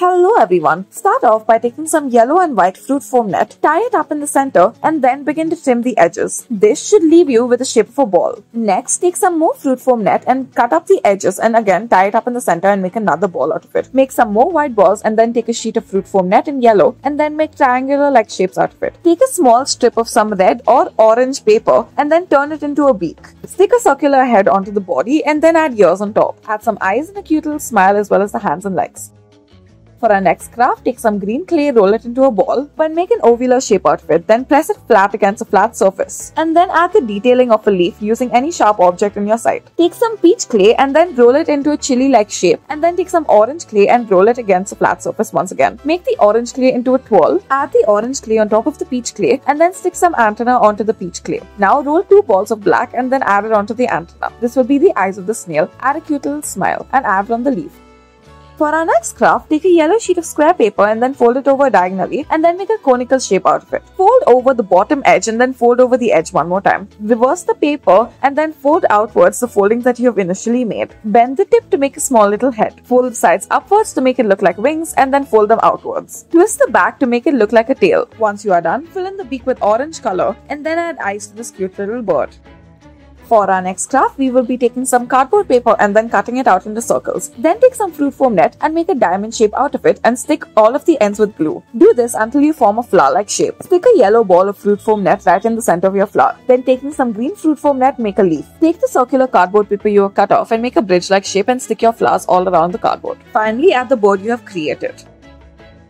Hello everyone. Start off by taking some yellow and white fruit foam net, tie it up in the center and then begin to trim the edges. This should leave you with the shape of a ball. Next, take some more fruit foam net and cut up the edges and again tie it up in the center and make another ball out of it. Make some more white balls and then take a sheet of fruit foam net in yellow and then make triangular like shapes out of it. Take a small strip of some red or orange paper and then turn it into a beak. Stick a circular head onto the body and then add ears on top. Add some eyes and a cute little smile as well as the hands and legs. For our next craft, take some green clay, roll it into a ball, and make an ovular shape out of it. Then press it flat against a flat surface. And then add the detailing of a leaf using any sharp object on your side. Take some peach clay and then roll it into a chili-like shape. And then take some orange clay and roll it against a flat surface once again. Make the orange clay into a twirl. Add the orange clay on top of the peach clay and then stick some antenna onto the peach clay. Now roll two balls of black and then add it onto the antenna. This will be the eyes of the snail. Add a cute little smile and add on the leaf. For our next craft, take a yellow sheet of square paper and then fold it over diagonally and then make a conical shape out of it. Fold over the bottom edge and then fold over the edge one more time. Reverse the paper and then fold outwards the foldings that you have initially made. Bend the tip to make a small little head. Fold the sides upwards to make it look like wings and then fold them outwards. Twist the back to make it look like a tail. Once you are done, fill in the beak with orange color and then add eyes to this cute little bird. For our next craft, we will be taking some cardboard paper and then cutting it out into circles. Then take some fruit foam net and make a diamond shape out of it and stick all of the ends with glue. Do this until you form a flower-like shape. Stick a yellow ball of fruit foam net right in the center of your flower. Then taking some green fruit foam net, make a leaf. Take the circular cardboard paper you have cut off and make a bridge-like shape and stick your flowers all around the cardboard. Finally, add the board you have created.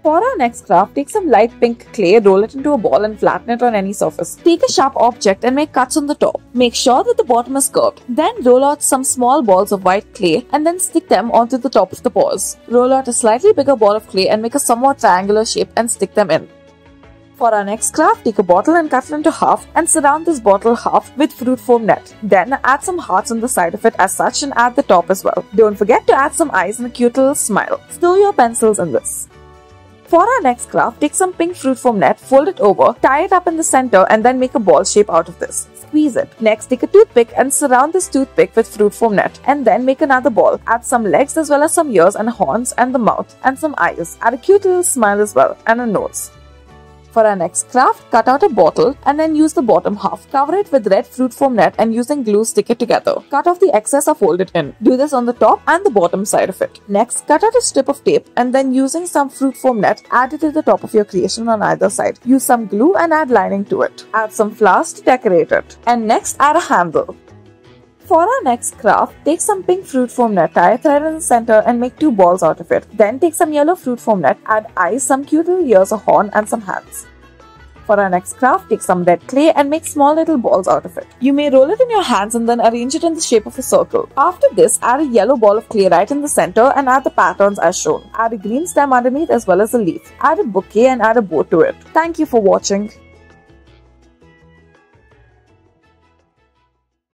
For our next craft, take some light pink clay, roll it into a ball and flatten it on any surface. Take a sharp object and make cuts on the top. Make sure that the bottom is curved. Then roll out some small balls of white clay and then stick them onto the top of the paws. Roll out a slightly bigger ball of clay and make a somewhat triangular shape and stick them in. For our next craft, take a bottle and cut it into half and surround this bottle half with fruit foam net. Then add some hearts on the side of it as such and add the top as well. Don't forget to add some eyes and a cute little smile. Stow your pencils in this. For our next craft, take some pink fruit foam net, fold it over, tie it up in the center and then make a ball shape out of this. Squeeze it. Next, take a toothpick and surround this toothpick with fruit foam net and then make another ball. Add some legs as well as some ears and horns and the mouth and some eyes. Add a cute little smile as well and a nose. For our next craft, cut out a bottle and then use the bottom half. Cover it with red fruit foam net and using glue stick it together. Cut off the excess or fold it in. Do this on the top and the bottom side of it. Next, cut out a strip of tape and then using some fruit foam net, add it to the top of your creation on either side. Use some glue and add lining to it. Add some flowers to decorate it. And next, add a handle. For our next craft, take some pink fruit foam net, tie a thread in the center and make two balls out of it. Then take some yellow fruit foam net, add eyes, some cute little ears, a horn and some hands. For our next craft, take some red clay and make small little balls out of it. You may roll it in your hands and then arrange it in the shape of a circle. After this, add a yellow ball of clay right in the center and add the patterns as shown. Add a green stem underneath as well as a leaf. Add a bouquet and add a bow to it. Thank you for watching.